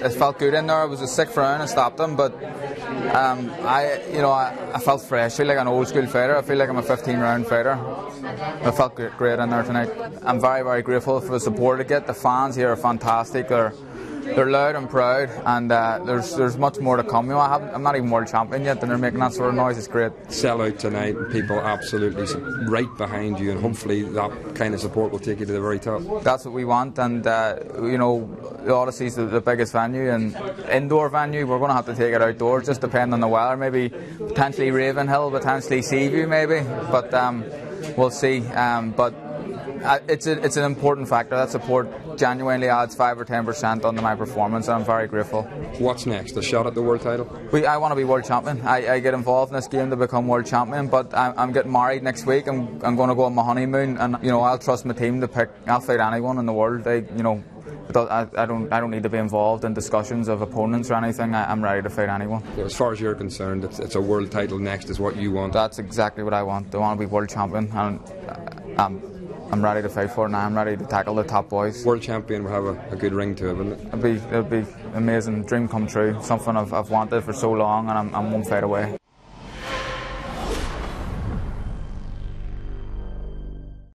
It felt good in there. It was a sick round and stopped him, but um, I, you know, I, I, felt fresh. I feel like an old school fighter. I feel like I'm a 15 round fighter. I felt great, great in there tonight. I'm very, very grateful for the support I get. The fans here are fantastic. They're they're loud and proud, and uh, there's there's much more to come. You know, I haven't, I'm not even world champion yet, and they're making that sort of noise. It's great. Sell out tonight, and people absolutely right behind you, and hopefully that kind of support will take you to the very top. That's what we want, and uh, you know, the Odyssey's the, the biggest venue and indoor venue. We're going to have to take it outdoors, just depending on the weather. Maybe potentially Ravenhill, potentially Seaview, maybe, but um, we'll see. Um, but it's a, it's an important factor. That support genuinely adds five or ten percent onto my performance, and I'm very grateful. What's next? A shot at the world title? We, I want to be world champion. I, I, get involved in this game to become world champion, but I'm, I'm getting married next week. I'm, I'm going to go on my honeymoon, and you know I'll trust my team to pick. I'll fight anyone in the world. They, you know. I, I don't. I don't need to be involved in discussions of opponents or anything. I, am ready to fight anyone. As far as you're concerned, it's, it's, a world title next. Is what you want. That's exactly what I want. I want to be world champion, and um, I'm ready to fight for it now. I'm ready to tackle the top boys. World champion will have a, a good ring to it, wouldn't it? It'll be, it'll be amazing. Dream come true. Something I've, I've wanted for so long, and I'm, I'm one fight away.